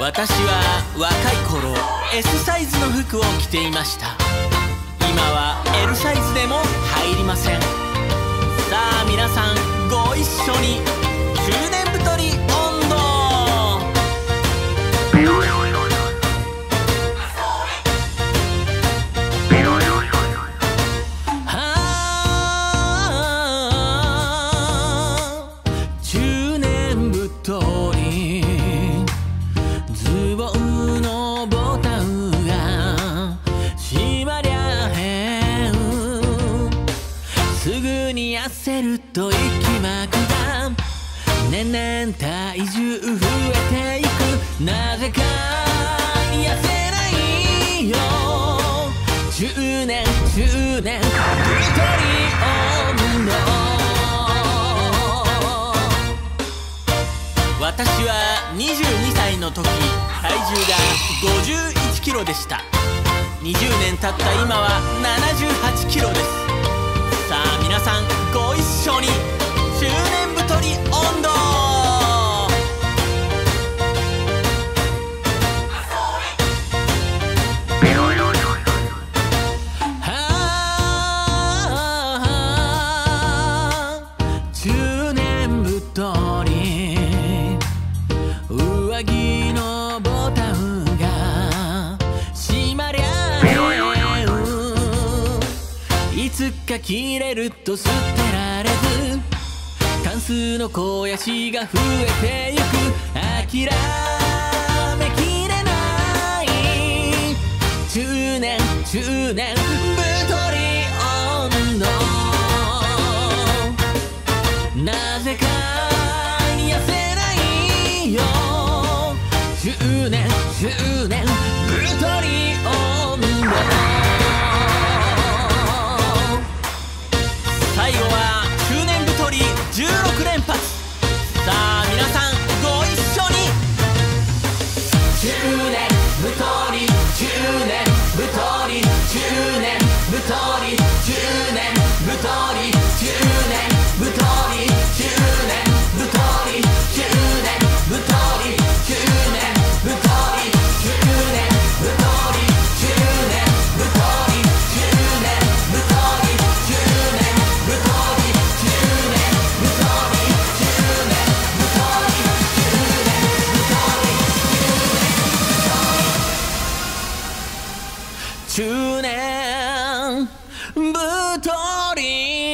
私は若い頃 S サイズの服を着ていました。今は L サイズでも入りません。さあ皆さんご一緒に。と息巻くが年々体重増えていく。なぜか痩せないよ。中年中年。太り温度私は22歳の時体重が51キロでした。20年経った今は78キロです。つか切れると捨てられず関数の肥やしが増えてゆく。諦めきれない。中年中年太り温度なぜか痩せないよ。中年一人。